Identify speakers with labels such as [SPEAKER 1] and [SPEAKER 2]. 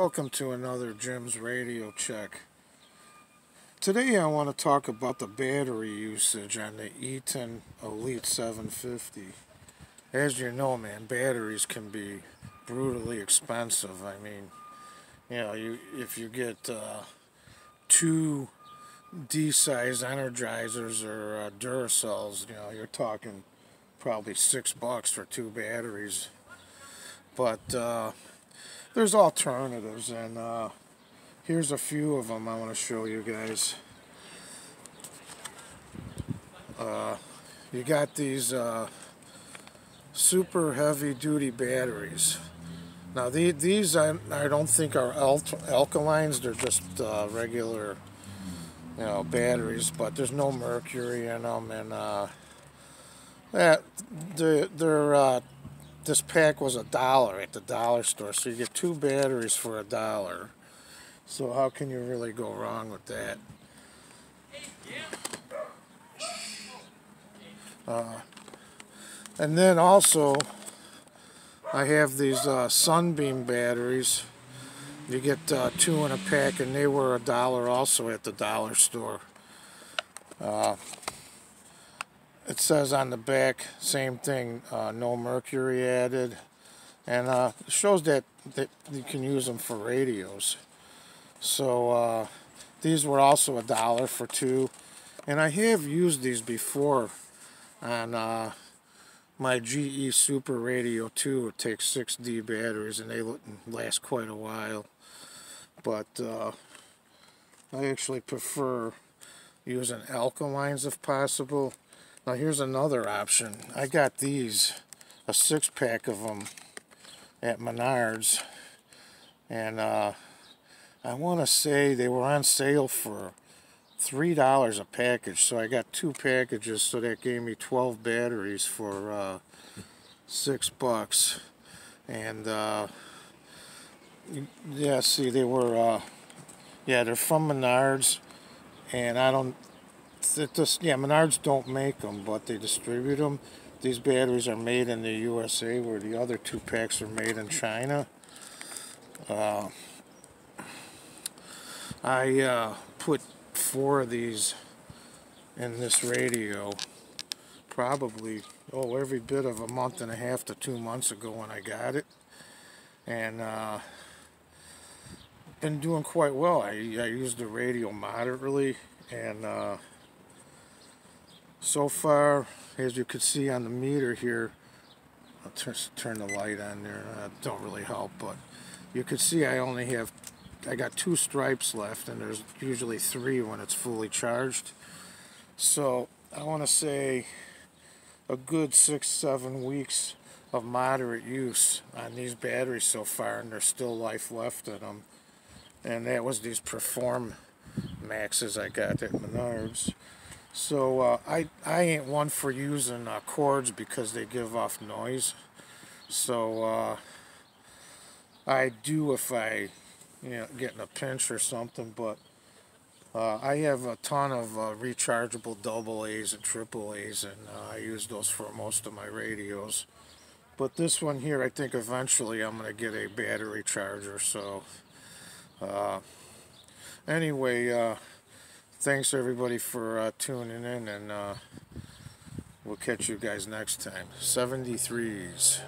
[SPEAKER 1] Welcome to another Jim's Radio Check. Today I want to talk about the battery usage on the Eton Elite 750. As you know, man, batteries can be brutally expensive. I mean, you know, you if you get uh, two D-size Energizers or uh, Duracells, you know, you're talking probably six bucks for two batteries. But uh, there's alternatives, and uh, here's a few of them I want to show you guys. Uh, you got these uh, super heavy duty batteries. Now the, these I, I don't think are al alkalines, they're just uh, regular you know batteries, but there's no mercury in them, and uh, that they're, they're uh, this pack was a dollar at the dollar store, so you get two batteries for a dollar. So how can you really go wrong with that? Uh, and then also, I have these uh, Sunbeam batteries. You get uh, two in a pack, and they were a dollar also at the dollar store. It says on the back, same thing, uh, no mercury added. And uh, shows that, that you can use them for radios. So uh, these were also a dollar for two. And I have used these before on uh, my GE Super Radio 2. It takes 6D batteries and they last quite a while. But uh, I actually prefer using alkalines if possible. Now here's another option. I got these, a six pack of them at Menards. And uh, I want to say they were on sale for $3 a package. So I got two packages, so that gave me 12 batteries for uh, six bucks. And uh, yeah, see, they were, uh, yeah, they're from Menards. And I don't it just yeah Menards don't make them but they distribute them these batteries are made in the USA where the other two packs are made in China. Uh, I uh, put four of these in this radio probably oh every bit of a month and a half to two months ago when I got it. And uh, been doing quite well. I, I used the radio moderately and uh, so far as you can see on the meter here I'll turn, the light on there. Uh, don't really help but you can see I only have I got two stripes left and there's usually three when it's fully charged. So I want to say a good six seven weeks of moderate use on these batteries so far and there's still life left in them and that was these perform maxes I got at Menards so uh, I, I ain't one for using uh, cords because they give off noise. So uh, I do if I you know, get in a pinch or something, but uh, I have a ton of uh, rechargeable double A's and triple A's, and uh, I use those for most of my radios. But this one here, I think eventually I'm going to get a battery charger. So anyway, thanks everybody for uh, tuning in and uh, we'll catch you guys next time. 73s